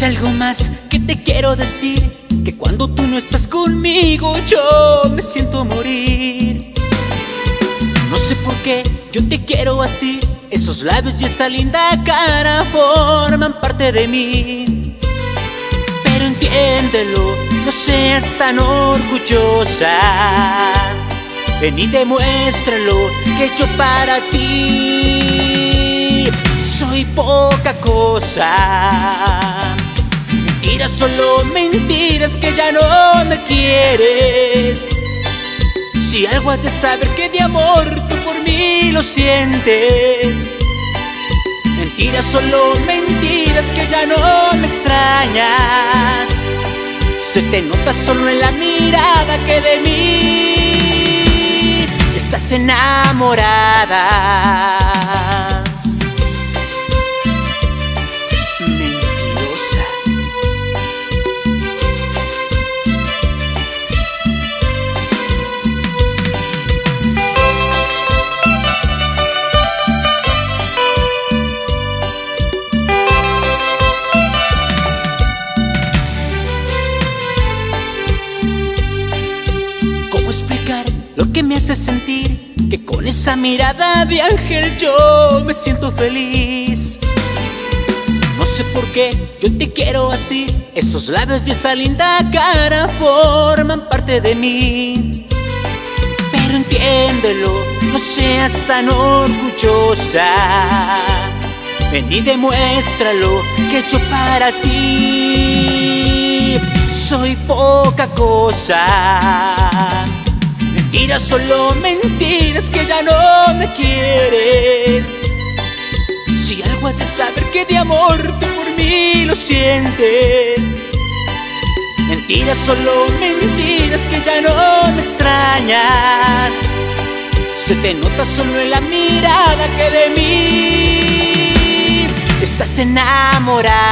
Hay algo más que te quiero decir, que cuando tú no estás conmigo yo me siento morir. No sé por qué yo te quiero así, esos labios y esa linda cara forman parte de mí. Pero entiéndelo, no seas tan orgullosa. Ven y demuéstralo que yo para ti soy poca cosa. Mentiras, solo mentiras que ya no me quieres. Si algo has de saber que de amor tú por mí lo sientes. Mentiras, solo mentiras que ya no me extrañas. Se te nota solo en la mirada que de mí estás enamorada. Lo que me hace sentir? Que con esa mirada de ángel yo me siento feliz. No sé por qué yo te quiero así. Esos labios y esa linda cara forman parte de mí. Pero entiéndelo, no seas tan orgullosa. Ven y demuéstralo que yo para ti soy poca cosa. Mentiras, solo mentiras que ya no me quieres. Si algo has de saber que de amor tú por mí lo sientes. Mentiras, solo mentiras que ya no me extrañas. Se te nota solo en la mirada que de mí estás enamorada.